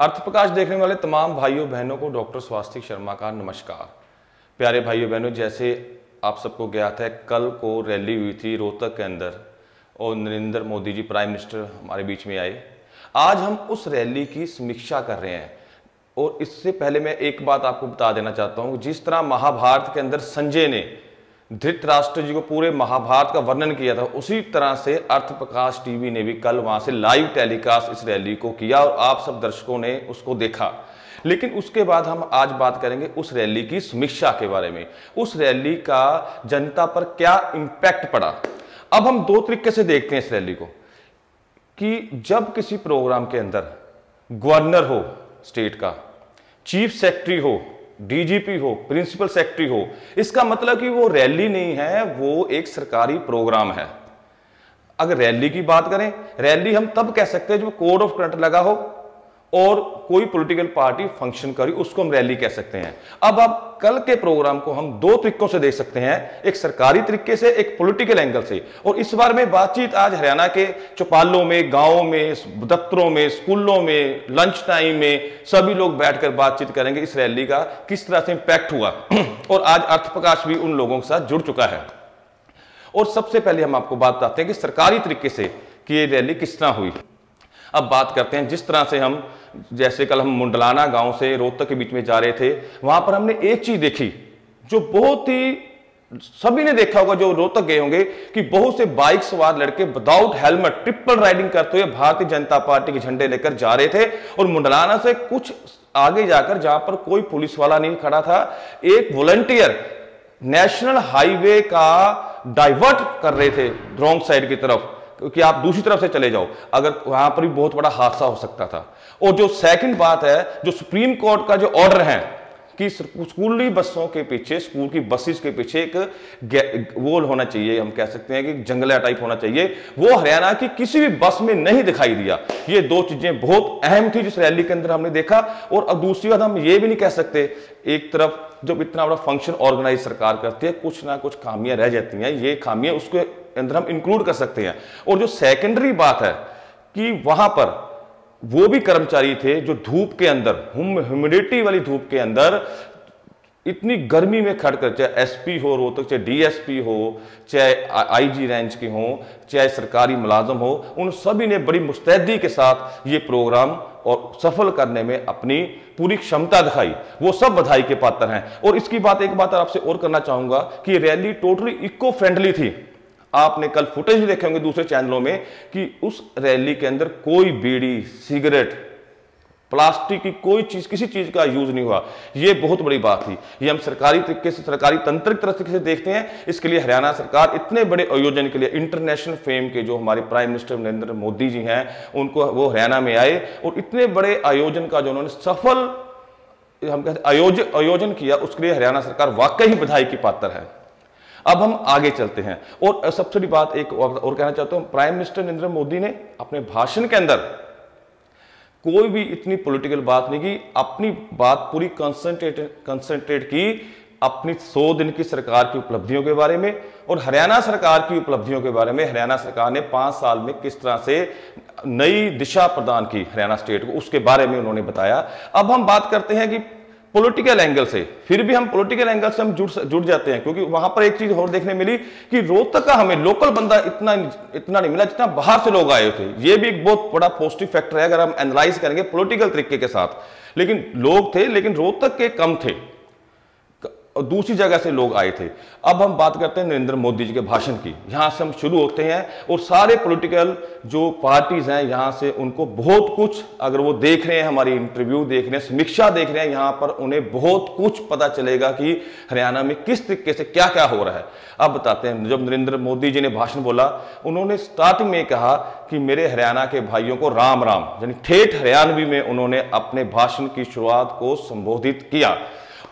अर्थ प्रकाश देखने वाले तमाम भाइयों, बहनों को डॉक्टर स्वास्तिक शर्मा का नमस्कार। प्यारे भाइयों, बहनों, जैसे आप सबको ज्ञात है, कल को रैली हुई थी रोहतक के अंदर और नरेंद्र मोदी जी प्राइम मिनिस्टर हमारे बीच में आए। आज हम उस रैली की समीक्षा कर रहे हैं और इससे पहले मैं एक बात आपको बता देना चाहता हूँ, जिस तरह महाभारत के अंदर संजय ने धृतराष्ट्र जी को पूरे महाभारत का वर्णन किया था। उसी तरह से अर्थ प्रकाश टीवी ने भी कल वहाँ से लाइव टेलीकास्ट इस रैली को किया और आप सब दर्शकों ने उसको देखा। लेकिन उसके बाद हम आज बात करेंगे उस रैली की समीक्षा के बारे में। उस रैली का जनता पर क्या इंपैक्ट पड़ा? अब हम दो तरीके से देखते हैं इस रैली को। कि जब किसी प्रोग्राम के अंदर गवर्नर हो स्टेट का चीफ सेक्रेटरी हो डीजीपी हो प्रिंसिपल सेक्रेटरी हो, इसका मतलब कि वो रैली नहीं है, वो एक सरकारी प्रोग्राम है। अगर रैली की बात करें रैली हम तब कह सकते हैं जब कोड ऑफ़ कंडक्ट लगा हो और कोई पॉलिटिकल पार्टी फ़ंक्शन करी उसको हम रैली कह सकते हैं। अब आप कल के प्रोग्राम को हम दो तरीकों से देख सकते हैं, एक सरकारी तरीके से, एक पॉलिटिकल एंगल से। और इस बार में बातचीत आज हरियाणा के चौपालों में, गाँवों में, दफ्तरों में, स्कूलों में लंच टाइम में सभी लोग बैठकर बातचीत करेंगे इस रैली का, किस तरह से इंपैक्ट हुआ। और आज अर्थ प्रकाश भी उन लोगों के साथ जुड़ चुका है। और सबसे पहले हम आपको बात बताते हैं कि सरकारी तरीके से कि ये रैली किस तरह हुई। अब बात करते हैं जिस तरह से हम जैसे कल हम मुंडलाना गाँव से रोहतक के बीच में जा रहे थे, वहाँ पर हमने एक चीज़ देखी, जो बहुत ही, सभी ने देखा होगा जो रोहतक गए होंगे, कि बहुत से बाइक सवार लड़के विदाउट हेलमेट ट्रिपल राइडिंग करते हुए भारतीय जनता पार्टी के झंडे लेकर जा रहे थे। और मुंडलाना से कुछ आगे जाकर, जहाँ पर कोई पुलिस वाला नहीं खड़ा था, एक वॉलंटियर नेशनल हाईवे का डाइवर्ट कर रहे थे रॉन्ग साइड की तरफ़। कि आप दूसरी तरफ़ से चले जाओ। अगर वहाँ पर भी बहुत बड़ा हादसा हो सकता था। और जो सेकंड बात है, जो सुप्रीम कोर्ट का जो ऑर्डर है कि स्कूली बसों के पीछे, स्कूल की बसेस के पीछे एक वो होना चाहिए, हम कह सकते हैं कि जंगला टाइप होना चाहिए। वो हरियाणा की किसी भी बस में नहीं दिखाई दिया। ये दो चीज़ें बहुत अहम थी जिस रैली के अंदर हमने देखा। और अब दूसरी बात हम ये भी नहीं कह सकते, एक तरफ़ जब इतना बड़ा फ़ंक्शन ऑर्गेनाइज सरकार करती है, कुछ ना कुछ खामियाँ रह जाती हैं। ये खामियाँ उसके अंदर हम इंक्लूड कर सकते हैं। और जो सेकेंडरी बात है कि वहाँ पर वो भी कर्मचारी थे जो धूप के अंदर ह्यूमिडिटी वाली धूप के अंदर इतनी गर्मी में खड़ कर, चाहे एसपी हो रो रोहतक, चाहे डीएसपी हो, चाहे आईजी रेंज के हो, चाहे सरकारी मुलाजम हो, उन सभी ने बड़ी मुस्तैदी के साथ ये प्रोग्राम और सफल करने में अपनी पूरी क्षमता दिखाई। वो सब बधाई के पात्र हैं। और इसकी बात, एक बात आपसे और करना चाहूँगा कि रैली टोटली इको फ्रेंडली थी। आपने कल फुटेज देखे होंगे दूसरे चैनलों में कि उस रैली के अंदर कोई बीड़ी सिगरेट प्लास्टिक की कोई चीज़, किसी चीज़ का यूज़ नहीं हुआ। ये बहुत बड़ी बात थी। ये हम सरकारी तरीके से, सरकारी तंत्र की तरह से देखते हैं? इसके लिए हरियाणा सरकार इतने बड़े आयोजन के लिए इंटरनेशनल फेम के जो हमारे प्राइम मिनिस्टर नरेंद्र मोदी जी हैं, उनको वो हरियाणा में आए और इतने बड़े आयोजन का जो उन्होंने सफल, हम कहते आयोजन आयोजन किया, उसके लिए हरियाणा सरकार वाकई बधाई की पात्र है। अब हम आगे चलते हैं। और सबसे बड़ी बात, एक और कहना चाहता हूँ प्राइम मिनिस्टर नरेंद्र मोदी ने अपने भाषण के अंदर कोई भी इतनी पॉलिटिकल बात नहीं की, अपनी बात पूरी कंसंट्रेट कंसंट्रेट की अपनी सौ दिन की सरकार की उपलब्धियों के बारे में और हरियाणा सरकार की उपलब्धियों के बारे में। हरियाणा सरकार ने पाँच साल में किस तरह से नई दिशा प्रदान की हरियाणा स्टेट को, उसके बारे में उन्होंने बताया। अब हम बात करते हैं कि पॉलिटिकल एंगल से, फिर भी हम पॉलिटिकल एंगल से हम जुड़ जुड़ जाते हैं, क्योंकि वहाँ पर एक चीज़ और देखने मिली कि रोहतक का हमें लोकल बंदा इतना इतना नहीं मिला जितना बाहर से लोग आए थे। ये भी एक बहुत बड़ा पॉजिटिव फैक्टर है, अगर हम एनालाइज करेंगे पॉलिटिकल तरीके के साथ। लेकिन लोग थे, लेकिन रोहतक के कम थे। और दूसरी जगह से लोग आए थे। अब हम बात करते हैं नरेंद्र मोदी जी के भाषण की। यहाँ से हम शुरू होते हैं और सारे पॉलिटिकल जो पार्टीज़ हैं, यहाँ से उनको बहुत कुछ अगर वो देख रहे हैं, हमारी इंटरव्यू देख रहे हैं, समीक्षा देख रहे हैं, यहाँ पर उन्हें बहुत कुछ पता चलेगा कि हरियाणा में किस तरीके से क्या क्या हो रहा है। अब बताते हैं, जब नरेंद्र मोदी जी ने भाषण बोला, उन्होंने स्टार्टिंग में कहा कि मेरे हरियाणा के भाइयों को राम राम यानी ठेठ हरियाणवी में उन्होंने अपने भाषण की शुरुआत को संबोधित किया।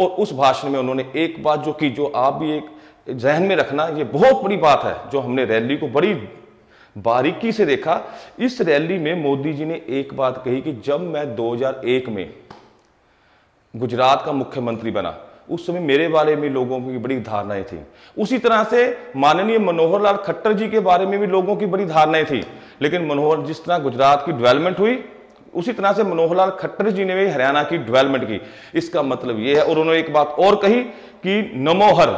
और उस भाषण में उन्होंने एक बात जो की, जो आप भी एक जहन में रखना, ये बहुत बड़ी बात है, जो हमने रैली को बड़ी बारीकी से देखा। इस रैली में मोदी जी ने एक बात कही कि जब मैं 2001 में गुजरात का मुख्यमंत्री बना, उस समय मेरे बारे में लोगों की बड़ी धारणाएँ थी। उसी तरह से माननीय मनोहर लाल खट्टर जी के बारे में भी लोगों की बड़ी धारणाएँ थी। लेकिन मनोहर, जिस तरह गुजरात की डेवलपमेंट हुई उसी तरह से मनोहर लाल खट्टर जी ने भी हरियाणा की डेवलपमेंट की। इसका मतलब यह है, और उन्होंने एक बात और कही कि नमोहर,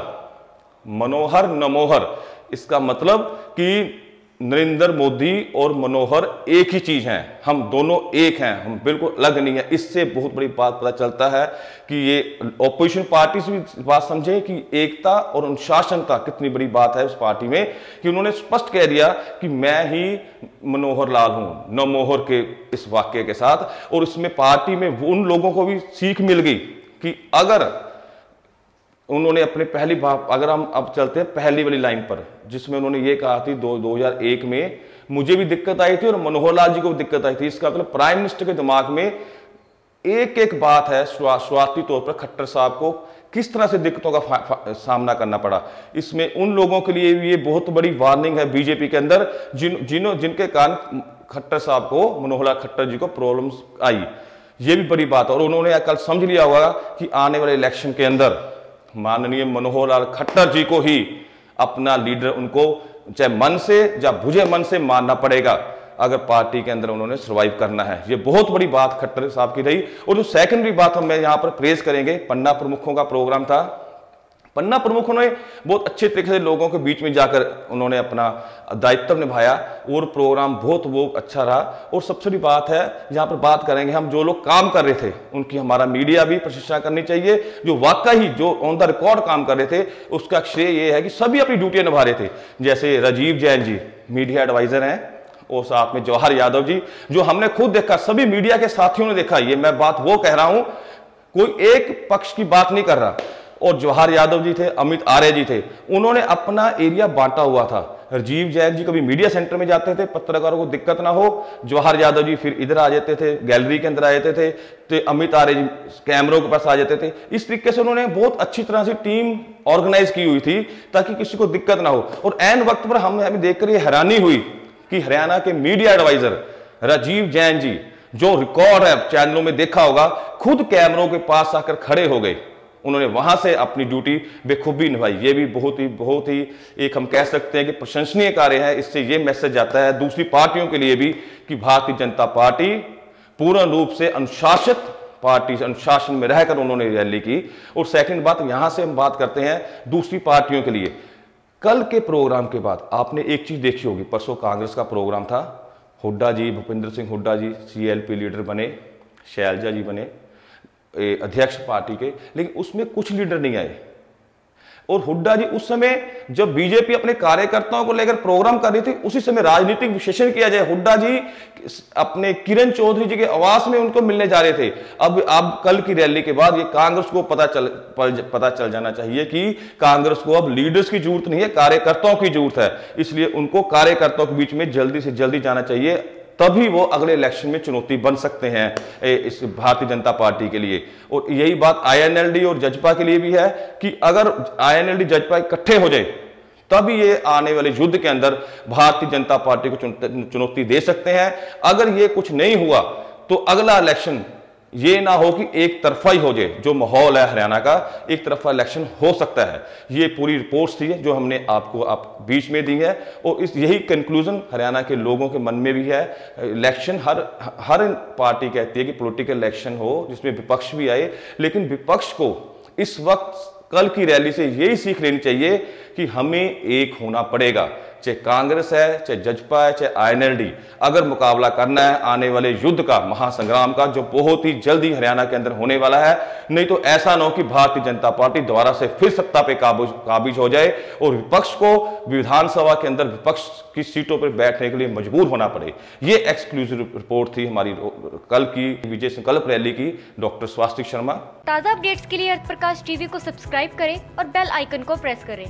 मनोहर नमोहर। इसका मतलब कि नरेंद्र मोदी और मनोहर एक ही चीज़ हैं। हम दोनों एक हैं। हम बिल्कुल अलग नहीं है। इससे बहुत बड़ी बात पता चलता है कि ये ऑपोजिशन पार्टी से भी बात समझे कि एकता और अनुशासन का कितनी बड़ी बात है उस पार्टी में कि उन्होंने स्पष्ट कह दिया कि मैं ही मनोहर लाल हूँ नमोहर के इस वाक्य के साथ। और इसमें पार्टी में उन लोगों को भी सीख मिल गई कि अगर उन्होंने अपने पहली अगर हम अब चलते हैं पहली वाली लाइन पर जिसमें उन्होंने ये कहा थी दो, 2001 में मुझे भी दिक्कत आई थी और मनोहर लाल जी को भी दिक्कत आई थी। इसका मतलब प्राइम मिनिस्टर के दिमाग में एक एक बात है शुरुआती तौर पर खट्टर साहब को किस तरह से दिक्कतों का सामना करना पड़ा। इसमें उन लोगों के लिए ये बहुत बड़ी वार्निंग है बीजेपी के अंदर जिन जिन जिनके कारण खट्टर साहब को मनोहर लाल खट्टर जी को प्रॉब्लम्स आई। ये भी बड़ी बात और उन्होंने कल समझ लिया होगा कि आने वाले इलेक्शन के अंदर माननीय मनोहर लाल खट्टर जी को ही अपना लीडर उनको चाहे मन से या बुझे मन से मानना पड़ेगा। अगर पार्टी के अंदर उन्होंने सर्वाइव करना है। ये बहुत बड़ी बात खट्टर साहब की रही। और जो सेकेंडरी बात हम यहाँ पर प्रेस करेंगे, पन्ना प्रमुखों का प्रोग्राम था। पन्ना प्रमुखों ने बहुत अच्छे तरीके से लोगों के बीच में जाकर उन्होंने अपना दायित्व निभाया और प्रोग्राम बहुत वो अच्छा रहा। और सबसे बड़ी बात है, जहाँ पर बात करेंगे हम, जो लोग काम कर रहे थे, उनकी हमारा मीडिया भी प्रशंसा करनी चाहिए। जो वाकई जो ऑन द रिकॉर्ड काम कर रहे थे, उसका श्रेय ये है कि सभी अपनी ड्यूटियाँ निभा रहे थे। जैसे राजीव जैन जी, मीडिया एडवाइजर हैं, और साथ में जवाहर यादव जी, जो हमने खुद देखा, सभी मीडिया के साथियों ने देखा, ये मैं बात वो कह रहा हूँ, कोई एक पक्ष की बात नहीं कर रहा। और जवाहर यादव जी थे, अमित आर्य जी थे। उन्होंने अपना एरिया बांटा हुआ था। राजीव जैन जी कभी मीडिया सेंटर में जाते थे, पत्रकारों को दिक्कत ना हो। जवाहर यादव जी फिर इधर आ जाते थे, गैलरी के अंदर आ जाते थे। तो अमित आर्य जी कैमरों के पास आ जाते थे। इस तरीके से उन्होंने बहुत अच्छी तरह से टीम ऑर्गेनाइज की हुई थी, ताकि किसी को दिक्कत ना हो। और एन वक्त पर हमने अभी देखकर ये हैरानी हुई कि हरियाणा के मीडिया एडवाइजर राजीव जैन जी, जो रिकॉर्ड है चैनलों में देखा होगा, खुद कैमरों के पास आकर खड़े हो गए। उन्होंने वहाँ से अपनी ड्यूटी बेखूबी निभाई। ये भी बहुत ही बहुत ही एक हम कह सकते हैं कि प्रशंसनीय कार्य है। इससे ये मैसेज जाता है दूसरी पार्टियों के लिए भी कि भारतीय जनता पार्टी पूर्ण रूप से अनुशासित पार्टी, अनुशासन में रहकर उन्होंने रैली की। और सेकंड बात, यहाँ से हम बात करते हैं दूसरी पार्टियों के लिए। कल के प्रोग्राम के बाद आपने एक चीज़ देखी होगी, परसों कांग्रेस का प्रोग्राम था। हुड्डा जी, भूपेंद्र सिंह हुड्डा जी सीएलपी लीडर बने, शैलजा जी बने। अध्यक्ष पार्टी के, लेकिन उसमें कुछ लीडर नहीं आए। और हुड्डा जी उस समय जब बीजेपी अपने कार्यकर्ताओं को लेकर प्रोग्राम कर रही थी, उसी समय राजनीतिक विशेषण किया जाए। हुड्डा जी अपने किरण चौधरी जी के आवास में उनको मिलने जा रहे थे। अब अब कल की रैली के बाद ये कांग्रेस को पता चल पता चल जाना चाहिए कि कांग्रेस को अब लीडर्स की ज़रूरत नहीं है, कार्यकर्ताओं की ज़रूरत है। इसलिए उनको कार्यकर्ताओं के बीच में जल्दी से जल्दी जाना चाहिए। तभी वो अगले इलेक्शन में चुनौती बन सकते हैं इस भारतीय जनता पार्टी के लिए। और यही बात आईएनएलडी और जजपा के लिए भी है कि अगर आईएनएलडी जजपा इकट्ठे हो जाए, तभी ये आने वाले युद्ध के अंदर भारतीय जनता पार्टी को चुनौती दे सकते हैं। अगर ये कुछ नहीं हुआ तो अगला इलेक्शन ये ना हो कि एक तरफा ही हो जाए, जो माहौल है हरियाणा का, एक तरफा इलेक्शन हो सकता है। ये पूरी रिपोर्ट्स थी जो हमने आपको आप बीच में दी है और इस यही कंक्लूजन हरियाणा के लोगों के मन में भी है। इलेक्शन हर हर पार्टी कहती है कि पॉलिटिकल इलेक्शन हो, जिसमें विपक्ष भी आए, लेकिन विपक्ष को इस वक्त कल की रैली से यही सीख लेनी चाहिए कि हमें एक होना पड़ेगा। चाहे कांग्रेस है, चाहे जजपा है, चाहे आईएनएलडी, अगर मुकाबला करना है, आने वाले युद्ध का, महासंग्राम का, जो बहुत ही जल्दी हरियाणा के अंदर होने वाला है, नहीं तो ऐसा ना हो कि भारतीय जनता पार्टी दोबारा से फिर सत्ता पे काबू, काबिज हो जाए और विपक्ष को विधानसभा के अंदर विपक्ष की सीटों पर बैठने के लिए मजबूर होना पड़े। ये एक्सक्लूसिव रिपोर्ट थी हमारी कल की, विजय संकल्प रैली की। डॉक्टर स्वास्तिक शर्मा। ताज़ा अपडेट्स के लिए अर्थ प्रकाश टीवी को सब्सक्राइब करें और बेल आइकन को प्रेस करें।